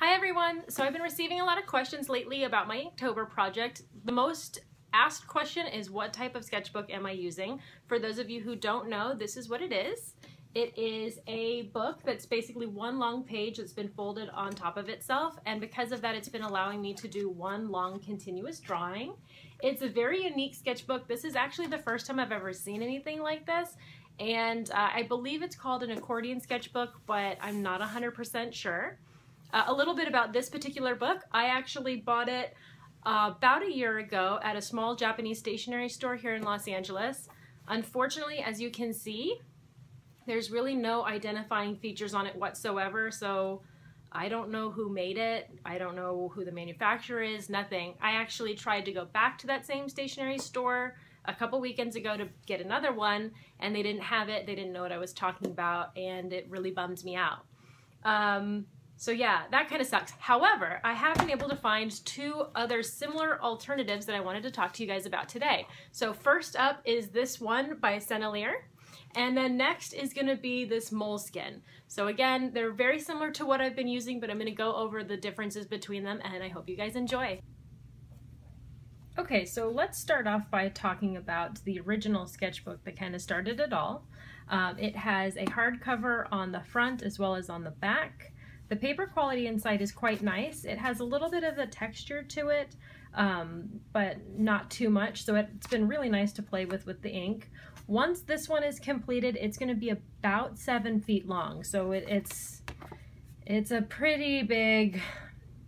Hi everyone! So I've been receiving a lot of questions lately about my Inktober project. The most asked question is what type of sketchbook am I using? For those of you who don't know, this is what it is. It is a book that's basically one long page that's been folded on top of itself and because of that it's been allowing me to do one long continuous drawing. It's a very unique sketchbook. This is actually the first time I've ever seen anything like this and uh, I believe it's called an accordion sketchbook but I'm not 100% sure. Uh, a little bit about this particular book. I actually bought it uh, about a year ago at a small Japanese stationery store here in Los Angeles. Unfortunately, as you can see, there's really no identifying features on it whatsoever, so I don't know who made it. I don't know who the manufacturer is, nothing. I actually tried to go back to that same stationery store a couple weekends ago to get another one, and they didn't have it. They didn't know what I was talking about, and it really bums me out. Um, so yeah, that kind of sucks. However, I have been able to find two other similar alternatives that I wanted to talk to you guys about today. So first up is this one by Sennelier. And then next is going to be this Moleskine. So again, they're very similar to what I've been using, but I'm going to go over the differences between them and I hope you guys enjoy. Okay, so let's start off by talking about the original sketchbook that kind of started it all. Um, it has a hardcover on the front as well as on the back. The paper quality inside is quite nice. It has a little bit of a texture to it, um, but not too much, so it's been really nice to play with with the ink. Once this one is completed, it's going to be about seven feet long, so it, it's it's a pretty big,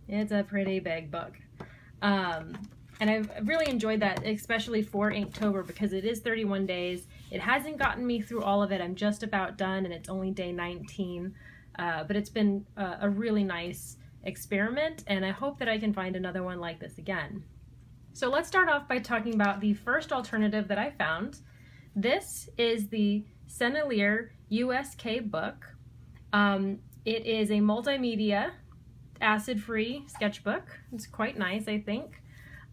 it's a pretty big book. Um, and I've really enjoyed that, especially for Inktober, because it is 31 days. It hasn't gotten me through all of it. I'm just about done, and it's only day 19. Uh, but it's been a, a really nice experiment and I hope that I can find another one like this again. So let's start off by talking about the first alternative that I found. This is the Sennelier USK book. Um, it is a multimedia acid-free sketchbook. It's quite nice, I think.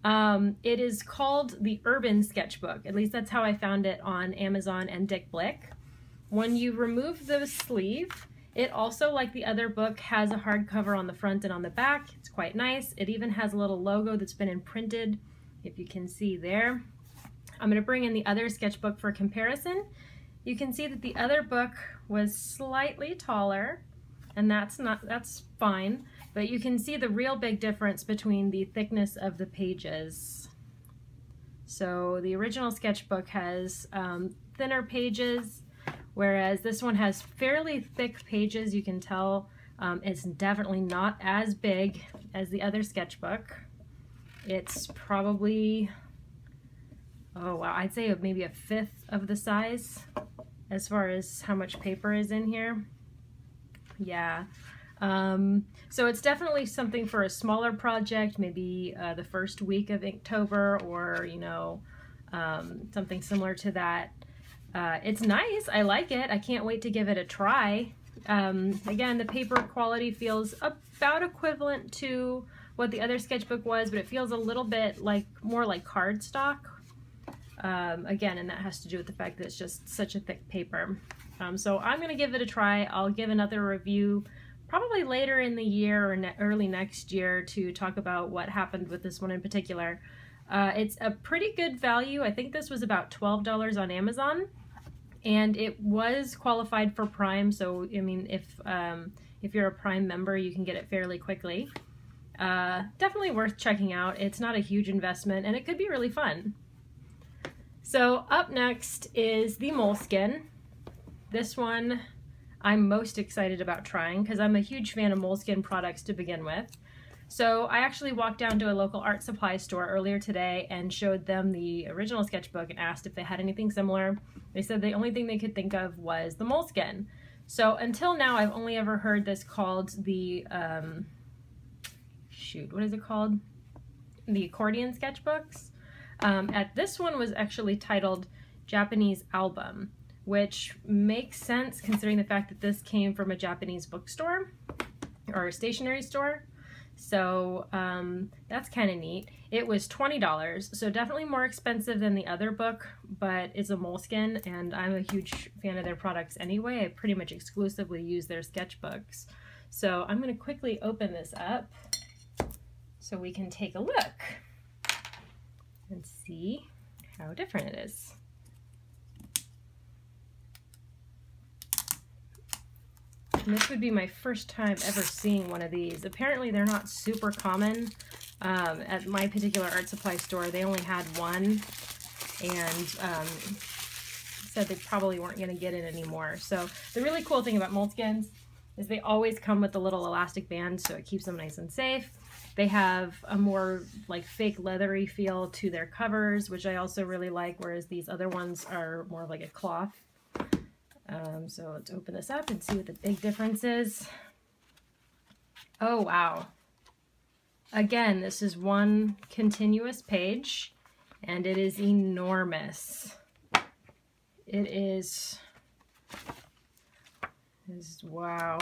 Um, it is called the Urban Sketchbook. At least that's how I found it on Amazon and Dick Blick. When you remove the sleeve, it also, like the other book, has a hardcover on the front and on the back. It's quite nice. It even has a little logo that's been imprinted, if you can see there. I'm going to bring in the other sketchbook for comparison. You can see that the other book was slightly taller, and that's not that's fine, but you can see the real big difference between the thickness of the pages. So the original sketchbook has um, thinner pages, whereas this one has fairly thick pages. You can tell um, it's definitely not as big as the other sketchbook. It's probably, oh wow, I'd say maybe a fifth of the size as far as how much paper is in here. Yeah. Um, so it's definitely something for a smaller project, maybe uh, the first week of Inktober or, you know, um, something similar to that. Uh, it's nice. I like it. I can't wait to give it a try. Um, again, the paper quality feels about equivalent to what the other sketchbook was, but it feels a little bit like more like cardstock. Um, again, and that has to do with the fact that it's just such a thick paper. Um, so I'm going to give it a try. I'll give another review probably later in the year or ne early next year to talk about what happened with this one in particular. Uh, it's a pretty good value. I think this was about $12 on Amazon and it was qualified for Prime. So, I mean, if, um, if you're a Prime member, you can get it fairly quickly. Uh, definitely worth checking out. It's not a huge investment and it could be really fun. So up next is the Moleskine. This one I'm most excited about trying because I'm a huge fan of Moleskine products to begin with. So I actually walked down to a local art supply store earlier today and showed them the original sketchbook and asked if they had anything similar. They said the only thing they could think of was the Moleskine. So until now, I've only ever heard this called the, um, shoot, what is it called? The accordion sketchbooks. Um, at this one was actually titled Japanese Album, which makes sense considering the fact that this came from a Japanese bookstore or a stationery store. So um, that's kind of neat. It was $20, so definitely more expensive than the other book, but it's a Moleskine, and I'm a huge fan of their products anyway. I pretty much exclusively use their sketchbooks. So I'm going to quickly open this up so we can take a look and see how different it is. And this would be my first time ever seeing one of these. Apparently they're not super common. Um, at my particular art supply store, they only had one and um, said they probably weren't going to get it anymore. So the really cool thing about Moleskines is they always come with a little elastic band so it keeps them nice and safe. They have a more like fake leathery feel to their covers, which I also really like, whereas these other ones are more of like a cloth. Um, so let's open this up and see what the big difference is. Oh, wow. Again, this is one continuous page, and it is enormous. It is, is wow.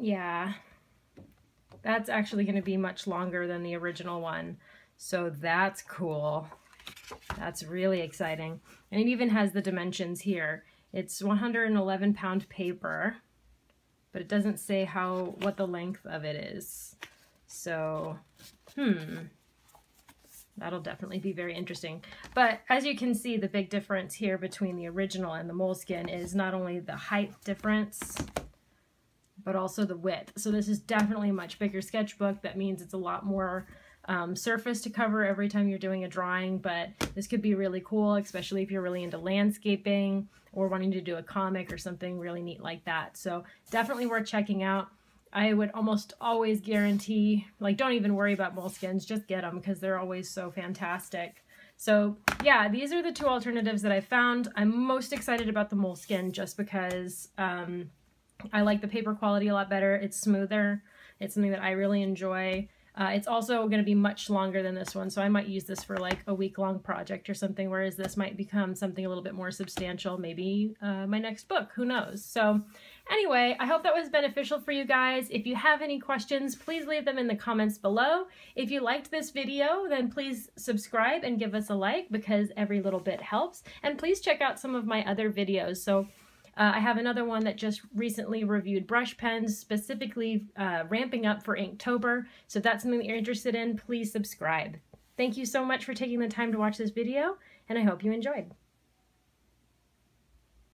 Yeah, that's actually going to be much longer than the original one. So that's cool. That's really exciting. And it even has the dimensions here. It's 111 pound paper, but it doesn't say how what the length of it is. So, hmm, that'll definitely be very interesting. But as you can see, the big difference here between the original and the Moleskine is not only the height difference, but also the width. So this is definitely a much bigger sketchbook. That means it's a lot more um, surface to cover every time you're doing a drawing, but this could be really cool, especially if you're really into landscaping or wanting to do a comic or something really neat like that. So definitely worth checking out. I would almost always guarantee, like don't even worry about Moleskines, just get them because they're always so fantastic. So yeah, these are the two alternatives that I found. I'm most excited about the Moleskine just because um, I like the paper quality a lot better. It's smoother. It's something that I really enjoy. Uh, it's also going to be much longer than this one, so I might use this for like a week-long project or something, whereas this might become something a little bit more substantial, maybe uh, my next book, who knows. So anyway, I hope that was beneficial for you guys. If you have any questions, please leave them in the comments below. If you liked this video, then please subscribe and give us a like because every little bit helps. And please check out some of my other videos. So uh, I have another one that just recently reviewed brush pens, specifically uh, ramping up for Inktober. So if that's something that you're interested in, please subscribe. Thank you so much for taking the time to watch this video, and I hope you enjoyed.